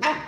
来